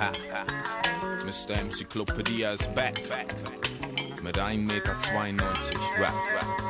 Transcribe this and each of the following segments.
ha. Mr. Enzyklopädie ist back. Mit 1,92 Meter Rap.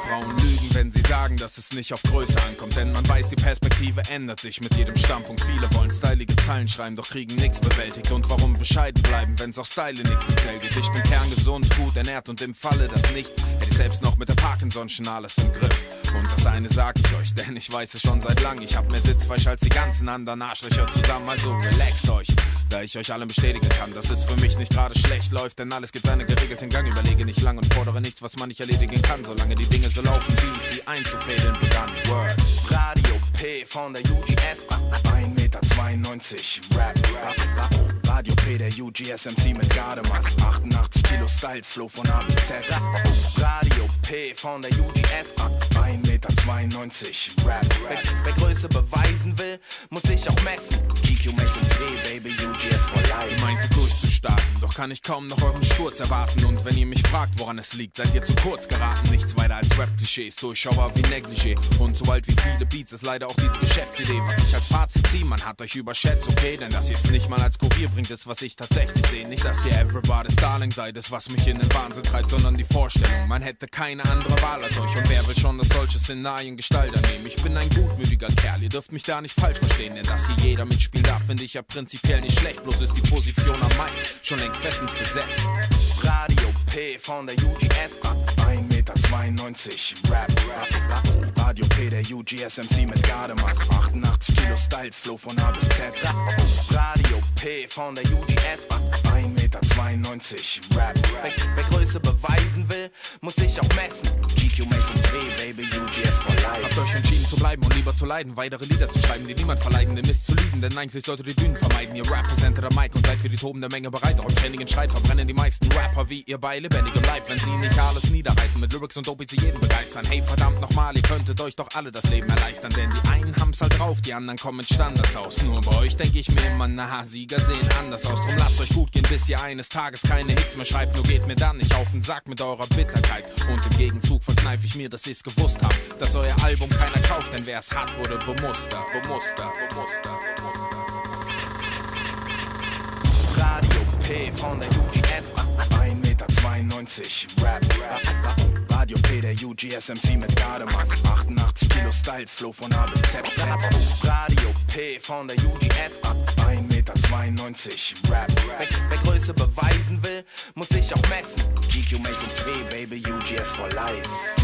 Frauen lügen, wenn sie sagen, dass es nicht auf Größe ankommt. Denn man weiß, die Perspektive ändert sich mit jedem Standpunkt. Viele wollen stylige Zeilen schreiben, doch kriegen nichts bewältigt. Und warum bescheiden bleiben, wenn's auch Style nix geht? Ich bin kerngesund, gut ernährt und im Falle das nicht, hätte ich selbst noch mit der Parkinson schon alles im Griff. Und das eine sag ich euch, denn ich weiß es schon seit lang. Ich hab mehr Sitzfleisch als die ganzen anderen Arschlöcher zusammen, also relaxt euch. Da ich euch allen bestätigen kann, dass es für mich nicht gerade schlecht läuft, denn alles geht seinen geregelten Gang. Überlege nicht lang und fordere nichts, was man nicht erledigen kann, solange die Dinge so laufen, wie ich sie einzufädeln begann. Word. Radio P von der UGS. 1,92 Meter Rap. Radio P der UGSMC mit Gardemaß. 88 Kilo Styles, Flow von A bis Z. Radio P von der UGS. 1,92 Meter Rap, Rap. Wer, wer Größe beweisen will, muss kann ich kaum noch euren Sturz erwarten. Und wenn ihr mich fragt, woran es liegt, seid ihr zu kurz geraten. Nichts weiter als Rap-Klischees, Durchschauer wie Negligé. Und so alt wie viele Beats ist leider auch diese Geschäftsidee. Was ich als Fazit ziehe, man hat euch überschätzt, okay? Denn dass ihr es nicht mal als Kurier bringt, ist, was ich tatsächlich sehe. Nicht, dass ihr everybody's Darling seid, ist, was mich in den Wahnsinn treibt, sondern die Vorstellung, man hätte keine andere Wahl als euch. Und wer will schon, dass solche Szenarien Gestalt annehmen? Ich bin ein gutmütiger Kerl, ihr dürft mich da nicht falsch verstehen, denn dass hier jeder mitspielen darf, finde ich ja prinzipiell nicht schlecht. Bloß ist die Position am Mic schon längst bestens besetzt. Radio P von der UGS. 1,92 Meter Rap, Rap. Radio P der UGSMC mit Gardemaß. 88 Kilo Styles, Flow von A bis Z. Radio P von der UGS. 1,92 Meter Rap, Rap. Wer, wer Größe beweisen will, muss sich auch messen. Lieber zu leiden, weitere Lieder zu schreiben, die niemand verleiden, den Mist zu lügen, denn eigentlich solltet ihr Dünen vermeiden. Ihr representet der Mic und seid für die tobende Menge bereit. Doch im ständigen Streit verbrennen die meisten Rapper wie ihr bei lebendigem Leib, wenn sie nicht alles niederreißen, mit Lyrics und Dope sie jeden begeistern. Hey, verdammt nochmal, ihr könntet euch doch alle das Leben erleichtern, denn die einen haben's halt drauf, die anderen kommen mit Standards aus. Nur bei euch denk ich mir immer, na, Sieger sehen anders aus. Drum lasst euch gut gehen, bis ihr eines Tages keine Hits mehr schreibt. Nur geht mir dann nicht auf den Sack mit eurer Bitterkeit. Und im Gegenzug verkneif ich mir, dass ich's gewusst hab, dass euer Album keiner kauft, denn wer's hat, wurde bemuster, bemuster, bemuster, bemuster. Radio P von der UGS. 1,92 Meter Rap, Rap. Radio P der UGSMC mit Gardemaß. 88 Kilo Styles, Flow von A bis Z. Radio P von der UGS. 1,92 Meter Rap, Rap. Wer, wer Größe beweisen will, muss sich auch messen. GQ Mason P, Baby, UGS for life.